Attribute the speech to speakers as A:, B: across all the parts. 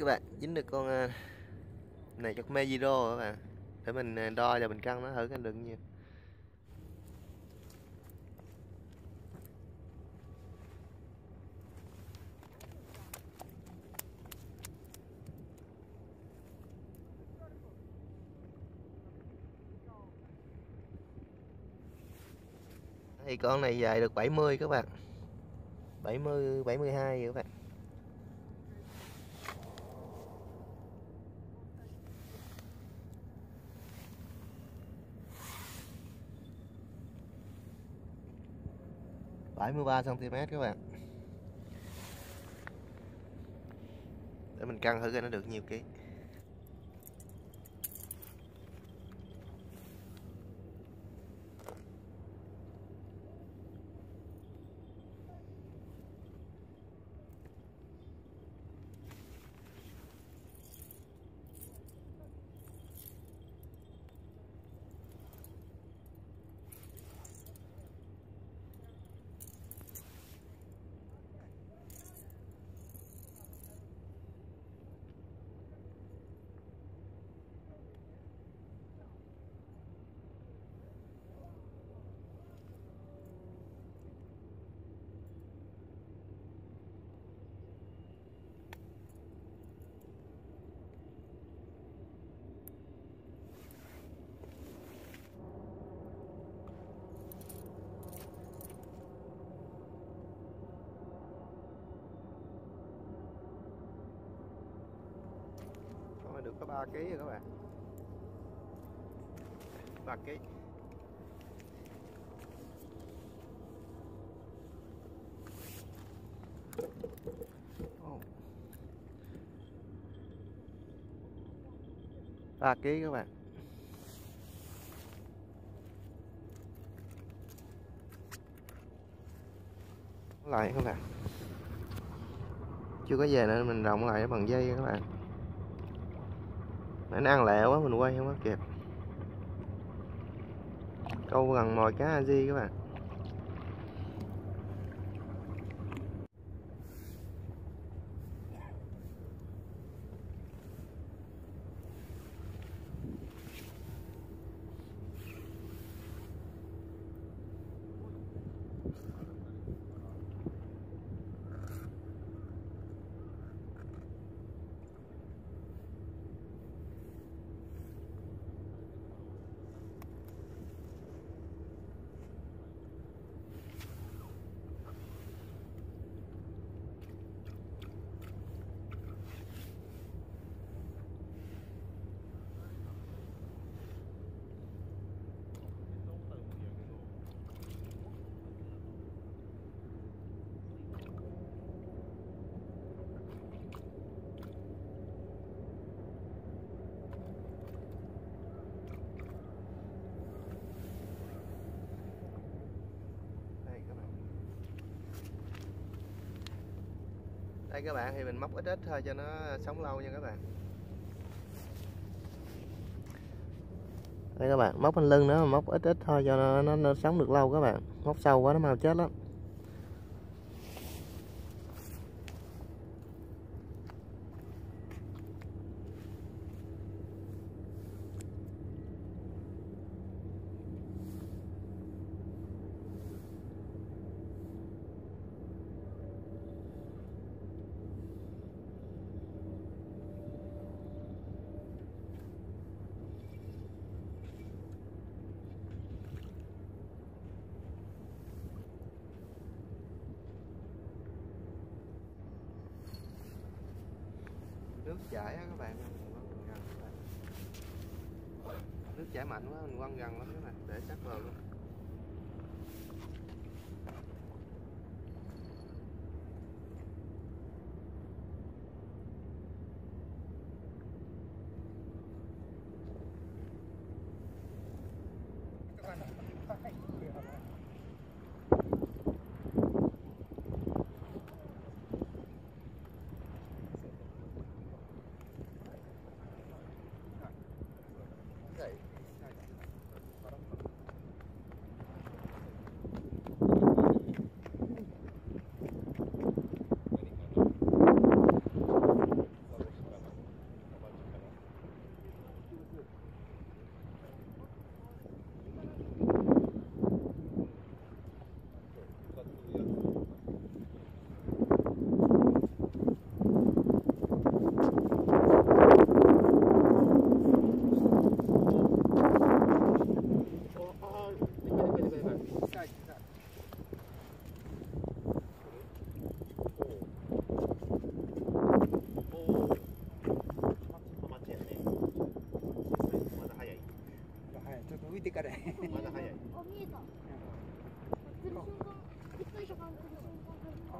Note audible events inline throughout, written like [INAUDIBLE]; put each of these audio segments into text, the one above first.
A: các bạn, dính được con à, này cho me zero các bạn. Để mình à, đo và mình cân nó thử cân được nhiều. Thì con này dài được 70 các bạn. 70 72 vậy các bạn. Bảy mươi ba cm các bạn. Để mình căng thử coi nó được nhiều ký. Là được có 3 kg rồi các bạn. 3 kg ba kg các bạn. Lại các bạn chưa có về nên mình rộng lại bằng dây các bạn nó ăn lẹ quá, mình quay không có kịp. Câu gần mồi cá di các bạn đây các bạn đây các bạn thì mình móc ít ít thôi cho nó sống lâu nha các bạn. Đây các bạn móc bên lưng nữa móc ít ít thôi cho nó, nó, nó sống được lâu các bạn. Móc sâu quá nó mau chết lắm. Nước chảy á các bạn. Nước chảy mạnh quá, mình quăng gần lắm các bạn, để sát bờ luôn.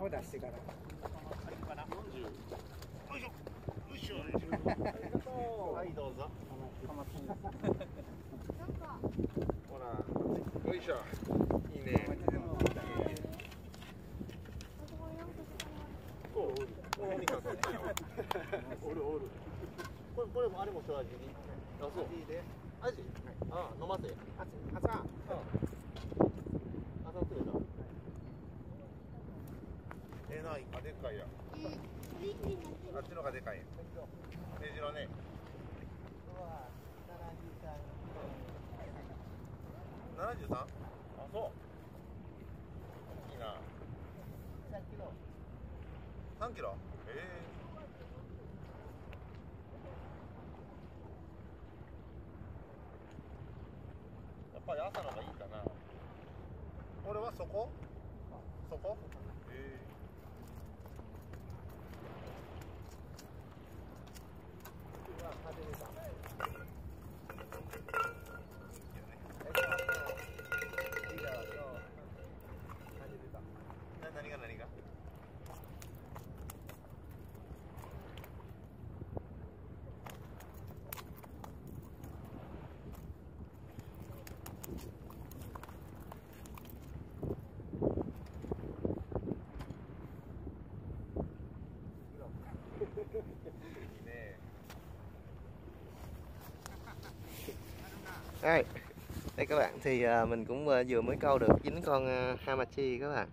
B: を出してから。
C: 40よいしょよいしょ。はいどうぞ。ほらよいしょ。いいね。おるおるおるおるこれこれもあれも塩味にあそう味あ飲ませ
B: 朝朝
C: 朝釣れたええなあでっかいやあっちのがでかいやネジのね 73? あそう。いいな。3キロ。ええ。やっぱり朝の方がいいかな。これはそこ？
A: Đây, đây các bạn thì à, mình cũng à, vừa mới câu được dính con à, hamachi các bạn.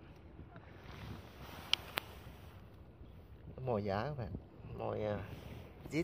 A: Mồi giả các bạn, mồi à, zit.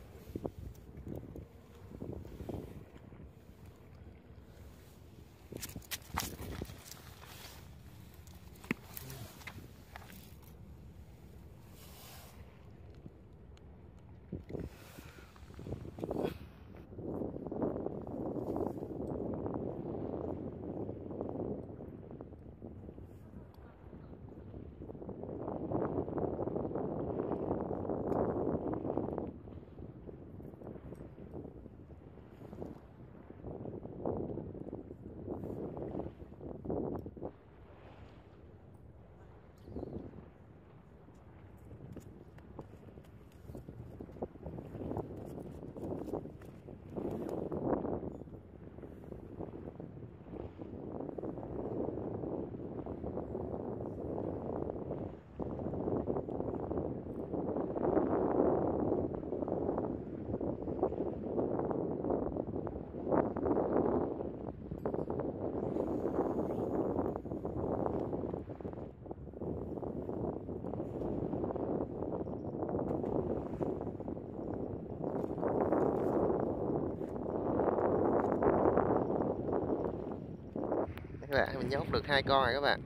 A: Mình nhốt được hai con rồi các bạn.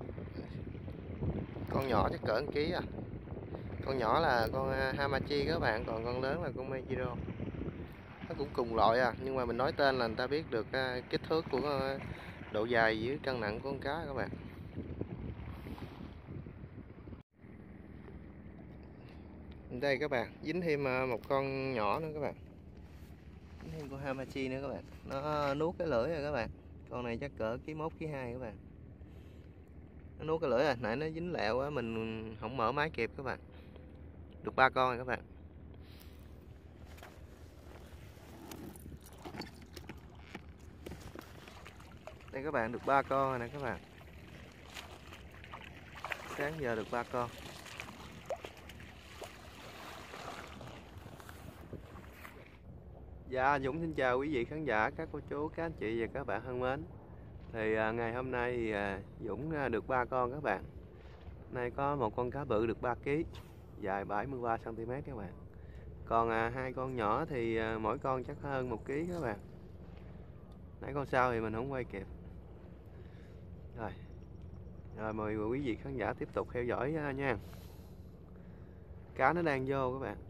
A: Con nhỏ chắc cỡ 1 ký à. Con nhỏ là con à, hamachi các bạn, còn con lớn là con mejiro Nó cũng cùng loại à, nhưng mà mình nói tên là người ta biết được à, kích thước của à, độ dài với cân nặng của con cá các bạn. Đây các bạn, dính thêm một con nhỏ nữa các bạn. Dính thêm con hamachi nữa các bạn. Nó nuốt cái lưỡi rồi các bạn. Con này chắc cỡ ký mốt ký hai các bạn. Nó nuốt cái lưỡi rồi nãy nó dính lẹo quá mình không mở máy kịp các bạn. Được ba con rồi các bạn. Đây các bạn được ba con rồi nè các bạn. Sáng giờ được ba con. Dạ Dũng xin chào quý vị khán giả, các cô chú, các anh chị và các bạn thân mến. Thì à, ngày hôm nay thì, à, Dũng à, được ba con các bạn. Nay có một con cá bự được 3 kg, dài 73 cm các bạn. Còn à, hai con nhỏ thì à, mỗi con chắc hơn một kg các bạn. Nãy con sau thì mình không quay kịp. Rồi. Rồi mời quý vị khán giả tiếp tục theo dõi à, nha. Cá nó đang vô các bạn.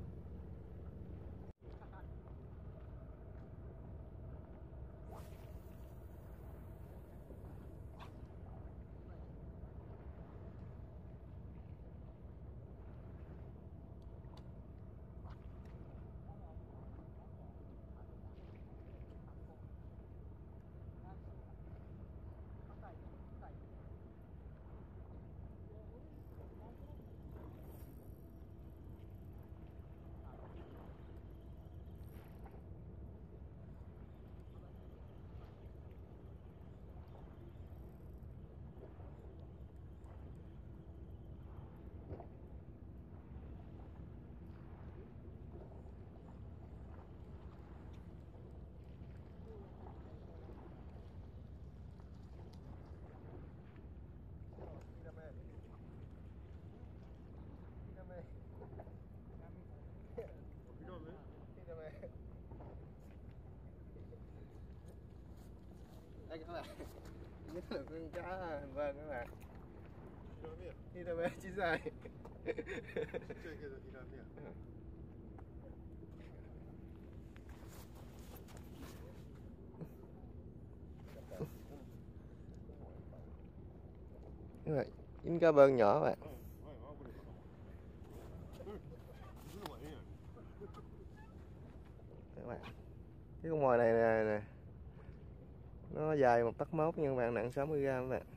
A: đây các bạn nhất là
C: con cá. Vâng các bạn. Hiramia Hiramia chứ dài Hiramia Đúng
A: rồi, dính [LAUGHS] ờ. cá bơn nhỏ bạn. Các bạn. Cái con mồi này này. nè nó dài một tấc mốt nhưng bạn nặng 60 g các bạn.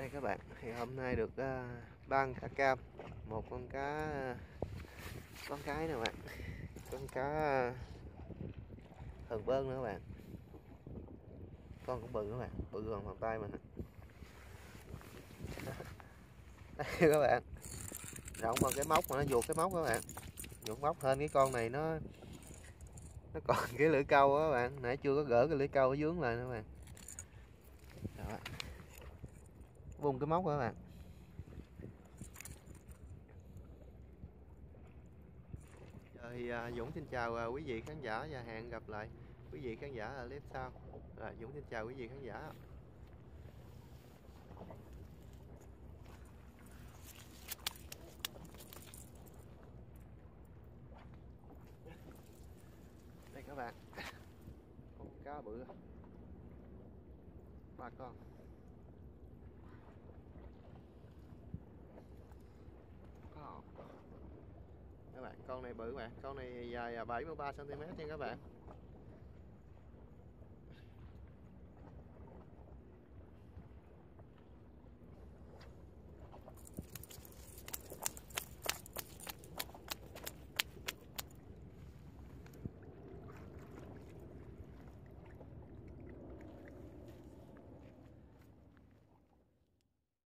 A: Đây các bạn thì hôm nay được uh, ba con cá cam một con cá con cái nè bạn con cá ờ, thần bơn nữa các bạn. Con cũng bự các bạn bự gần bàn tay mình [LAUGHS] đây các bạn rộng bằng cái móc mà nó vuột cái móc các bạn. Vuột móc hơn cái con này nó nó còn [LAUGHS] cái lưỡi câu á các bạn nãy chưa có gỡ cái lưỡi câu ở dướng lại nữa các bạn. Vùng cái móc các bạn. Thì à, Dũng xin chào à, quý vị khán giả và hẹn gặp lại quý vị khán giả ở clip sau. Rồi, Dũng xin chào quý vị khán giả. Đây các bạn. Con cá bự. Ba con con này bự các bạn. Con này dài à, 73 cm nha các bạn.